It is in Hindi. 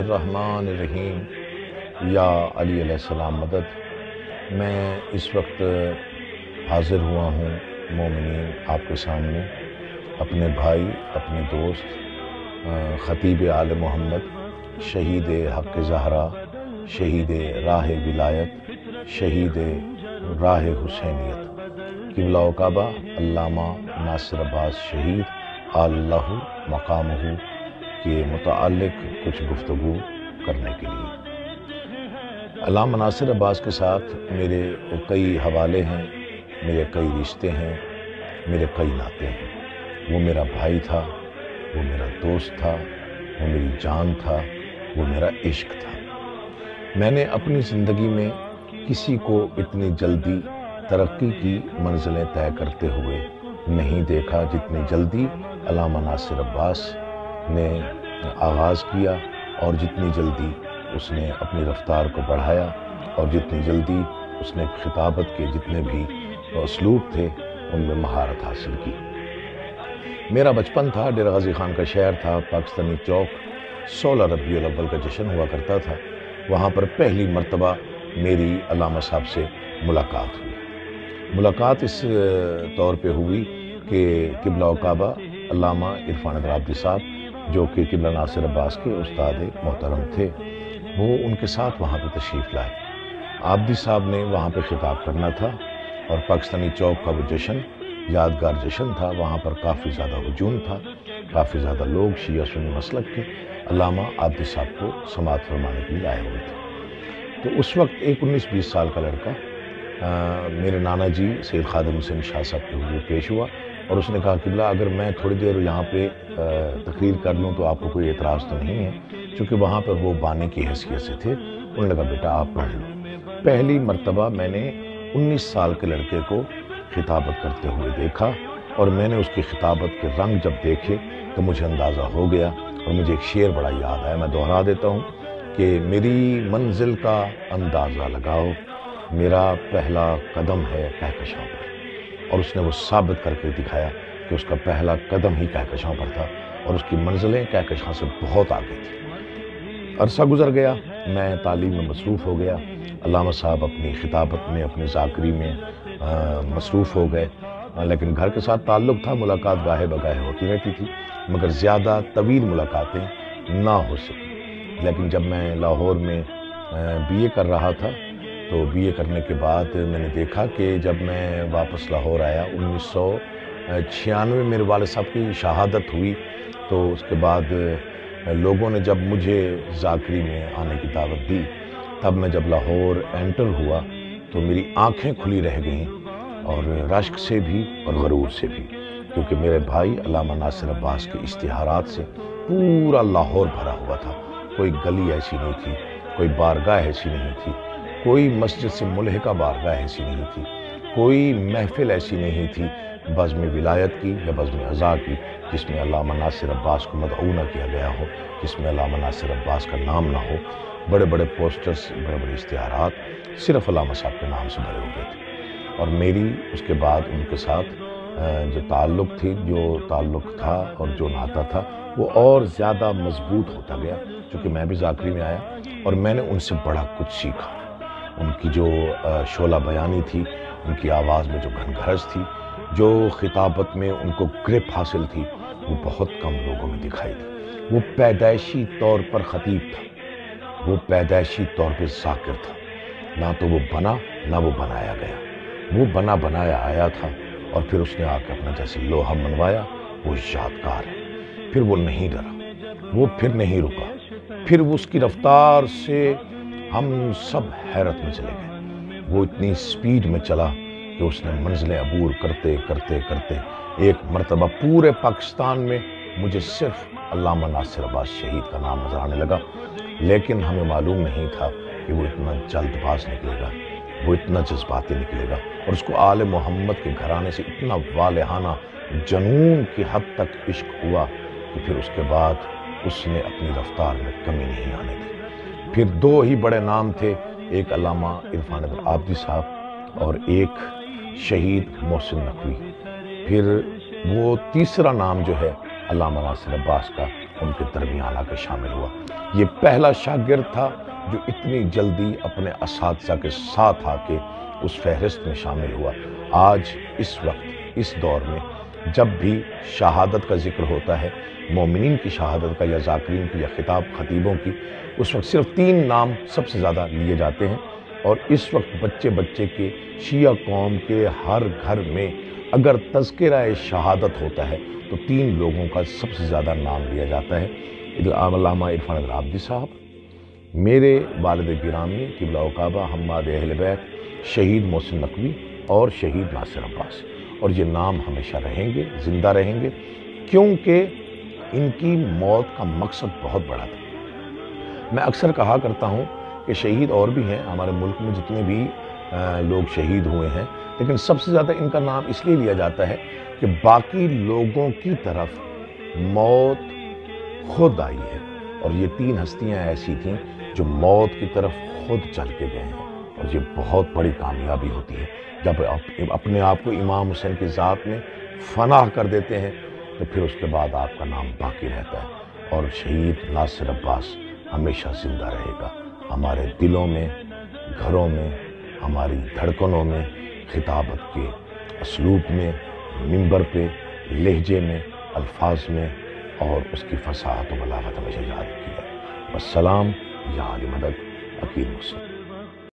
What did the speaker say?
बसमीम या अली सलाम, मदद। मैं इस वक्त हाज़िर हुआ हूँ मोमिन आपके सामने, अपने भाई, अपने दोस्त ख़तीब आल मोहम्मद, शहीद हक़ ज़हरा, शहीद राह विलायत, शहीद राह हुसैनियत। किबला नासिर अब्बास शहीद अल्लाह मकाम के मुतक़ कुछ गुफ्तु करने के लिए। अल्लामा नासिर अब्बास के साथ मेरे कई हवाले हैं, मेरे कई रिश्ते हैं, मेरे कई नाते हैं। वो मेरा भाई था, वो मेरा दोस्त था, वो मेरी जान था, वो मेरा इश्क था। मैंने अपनी ज़िंदगी में किसी को इतनी जल्दी तरक्की की मंजिलें तय करते हुए नहीं देखा जितनी जल्दी अलामा नासिर अब्बास ने आगाज़ किया और जितनी जल्दी उसने अपनी रफ्तार को बढ़ाया और जितनी जल्दी उसने खिताबत के जितने भी असलूब थे, उनमें महारत हासिल की। मेरा बचपन था डेरा गाजी खान का शहर था, पाकिस्तानी चौक, सोलह रबी अव्वल का जश्न हुआ करता था। वहाँ पर पहली मरतबा मेरी अलामा साहब से मुलाकात हुई। मुलाकात इस तौर पे हुई कि किबला काबा अलामा इरफान अदराबदी साहब जो कि किबला नासिर अब्बास के उस्ताद मोहतरम थे वो उनके साथ वहाँ पर तशरीफ़ लाए। आबदी साहब ने वहाँ पर ख़िताब करना था और पाकिस्तानी चौक का वो जश्न यादगार जश्न था। वहाँ पर काफ़ी ज़्यादा हजूम था काफ़ी ज़्यादा लोग शिया सुन्नी मसलक के अलामा आबदी साहब को समात फरमाने के लिए आए हुए थे। तो उस वक्त एक उन्नीस बीस साल का लड़का आ, मेरे नाना जी सैद खादम हुसैन शाह साहब के हुए पेश हुआ। और उसने कहा किबला अगर मैं थोड़ी देर यहाँ पे तकरीर कर लूँ तो आपको कोई एतराज़ तो नहीं है। क्योंकि वहाँ पर वो बाने की हैसियत से थे। उन्होंने लगा बेटा, आप पढ़ लो। पहली मरतबा मैंने 19 साल के लड़के को खिताबत करते हुए देखा और मैंने उसकी खिताबत के रंग जब देखे तो मुझे अंदाज़ा हो गया और मुझे एक शेर बड़ा याद आया। मैं दोहरा देता हूँ कि मेरी मंजिल का अंदाज़ा लगाओ। मेरा पहला कदम है कहकशां पर। और उसने वो साबित करके दिखाया कि उसका पहला कदम ही कहकशां पर था और उसकी मंजिलें कहकशां से बहुत आगे थी। अरसा गुजर गया, मैं तालीम में मसरूफ़ हो गया, अलामा साहब अपनी खिताबत में, अपनी जाकरी में मसरूफ़ हो गए। लेकिन घर के साथ ताल्लुक़ था, मुलाकात गाहे बगाहे होती रहती थी, मगर ज़्यादा तवील मुलाकातें ना हो सकी। लेकिन जब मैं लाहौर में बीए कर रहा था तो बीए करने के बाद मैंने देखा कि जब मैं वापस लाहौर आया, उन्नीस सौ छियानवे मेरे वाले साहब की शहादत हुई। तो उसके बाद लोगों ने जब मुझे जाकरी में आने की दावत दी, तब मैं जब लाहौर एंटर हुआ तो मेरी आँखें खुली रह गईं और रश्क से भी और गरूर से भी, क्योंकि मेरे भाई अलामा नासिर अब्बास के इश्तहारात से पूरा लाहौर भरा हुआ था। कोई गली ऐसी नहीं थी, कोई बारगाह ऐसी नहीं थी। कोई मस्जिद से मुलहका बारगाह ऐसी नहीं थी, कोई महफिल ऐसी नहीं थी, बज़म विलायत की या बज़म अज़ा की, जिसमें अलामा नासिर अब्बास को मदऊ न किया गया हो, जिसमें अलामा नासिर अब्बास का नाम ना हो। बड़े बड़े पोस्टर्स बड़े बड़े इश्तहारात सिर्फ़ अलामा साहब के नाम से भरे हुए थे। और मेरी, उसके बाद उनके साथ जो ताल्लुक़ थी, जो ताल्लुक़ था और जो नाता था, वो और ज़्यादा मज़बूत होता गया, क्योंकि मैं भी जाकरी में आया और मैंने उनसे बड़ा कुछ सीखा। उनकी जो शोला बयानी थी, उनकी आवाज़ में जो घनघरस थी, जो खिताबत में उनको ग्रिप हासिल थी, वो बहुत कम लोगों में दिखाई दी वो पैदाइशी तौर पर ख़तीब था। वो पैदाइशी तौर पर जाकिर था। ना तो वो बना, ना वो बनाया गया। वो बना बनाया आया था और फिर उसने आकर अपना जैसे लोहा मनवाया, वो यादगार है। फिर वो नहीं डरा। वो फिर नहीं रुका। फिर वो उसकी रफ्तार से हम सब हैरत में चले गए। वो इतनी स्पीड में चला कि उसने मंजिलें अबूर करते करते करते एक मरतबा पूरे पाकिस्तान में मुझे सिर्फ़ अल्लामा नासिर अब्बास शहीद का नाम नज़र आने लगा। लेकिन हमें मालूम नहीं था कि वो इतना जल्दबाज निकलेगा, वो इतना जज्बाती निकलेगा और उसको आल मोहम्मद के घराने से इतना वालहाना जनून की हद तक इश्क हुआ कि फिर उसके बाद उसने अपनी रफ्तार में कमी नहीं आने दी। फिर दो ही बड़े नाम थे, एक अलामा इरफान आबदी साहब और एक शहीद मोहसिन नकवी। फिर वो तीसरा नाम जो है, अलामा नासिर अब्बास का, उनके दरमियान आकर शामिल हुआ। ये पहला शागिर्द था जो इतनी जल्दी अपने इस के साथ आके उस फहरिस्त में शामिल हुआ। आज इस वक्त, इस दौर में जब भी शहादत का ज़िक्र होता है मोमिन की शहादत का या जाकरीन की या खिताब खतीबों की, उस वक्त सिर्फ़ तीन नाम सबसे ज़्यादा लिए जाते हैं और इस वक्त बच्चे बच्चे के, शिया कौम के हर घर में अगर तस्करा शहादत होता है तो तीन लोगों का सबसे ज़्यादा नाम लिया जाता है। इरफान राबदी साहब, मेरे वालद गिरामी, किबला काबा हमाद बैत, शहीद मोहसिन नकवी और शहीद नासिर अब्बास। और ये नाम हमेशा रहेंगे, ज़िंदा रहेंगे, क्योंकि इनकी मौत का मकसद बहुत बड़ा था। मैं अक्सर कहा करता हूँ कि शहीद और भी हैं, हमारे मुल्क में जितने भी लोग शहीद हुए हैं, लेकिन सबसे ज़्यादा इनका नाम इसलिए लिया जाता है कि बाकी लोगों की तरफ़ मौत खुद आई है। और ये तीन हस्तियाँ ऐसी थीं जो मौत की तरफ़ खुद चल के गए हैं। ये बहुत बड़ी कामयाबी होती है। जब आप अपने आप को इमाम हुसैन की ज़ात में फनाह कर देते हैं तो फिर उसके बाद आपका नाम बाकी रहता है। और शहीद नासिर अब्बास हमेशा ज़िंदा रहेगा। हमारे दिलों में, घरों में, हमारी धड़कनों में, खिताबत के असलूब में, मंबर पे, लहजे में, अल्फाज में और उसकी फसाहत व बलागत हमेशा याद की है वसलाम या मदद अकील मुस्लिम